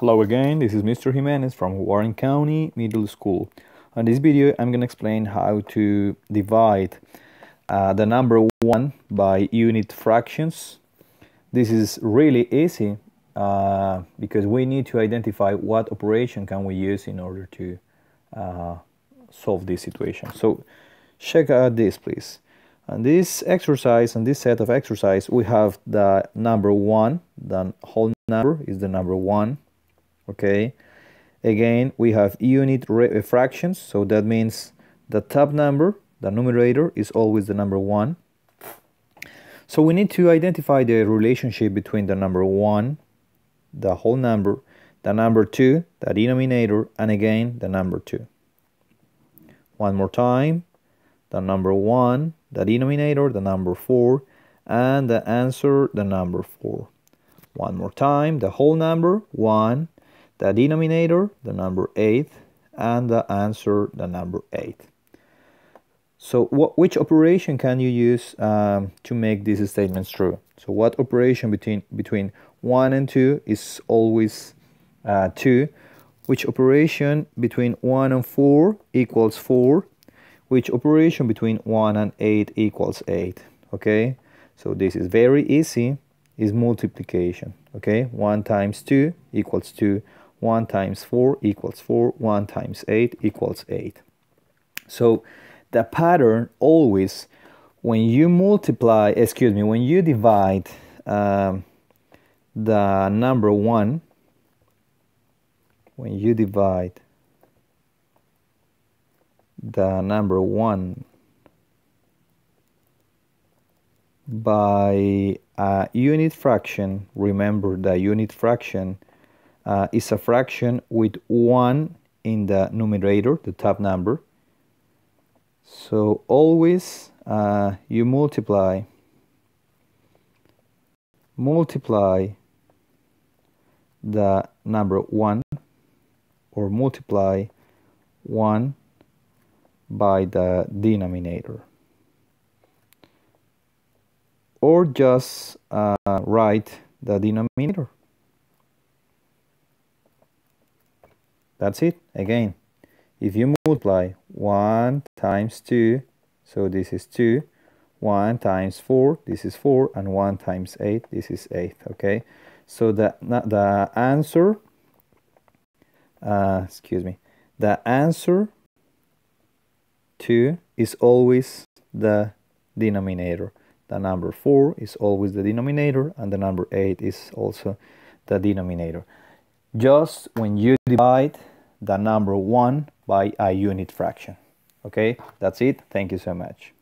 Hello again, this is Mr. Jimenez from Warren County Middle School. On this video, I'm going to explain how to divide uh, the number 1 by unit fractions. This is really easy uh, because we need to identify what operation can we use in order to uh, solve this situation. So check out this please. On this exercise, on this set of exercise, we have the number 1, the whole number is the number 1 okay? Again we have unit uh, fractions so that means the top number the numerator is always the number one. So we need to identify the relationship between the number one the whole number the number two the denominator and again the number two. One more time. The number one the denominator the number four and the answer the number four. One more time. The whole number one the denominator, the number 8, and the answer, the number 8. So what, which operation can you use um, to make these statements true? So what operation between, between 1 and 2 is always uh, 2? Which operation between 1 and 4 equals 4? Which operation between 1 and 8 equals 8? Okay, so this is very easy, is multiplication. Okay, 1 times 2 equals 2. 1 times 4 equals 4, 1 times 8 equals 8. So the pattern always, when you multiply, excuse me, when you divide um, the number 1, when you divide the number 1 by a unit fraction, remember the unit fraction uh, is a fraction with 1 in the numerator, the top number. So always uh, you multiply multiply the number 1 or multiply 1 by the denominator or just uh, write the denominator That's it. Again, if you multiply 1 times 2, so this is 2, 1 times 4, this is 4, and 1 times 8, this is 8, okay? So the, the answer, uh, excuse me, the answer 2 is always the denominator. The number 4 is always the denominator, and the number 8 is also the denominator. Just when you divide the number 1 by a unit fraction. Okay, that's it. Thank you so much.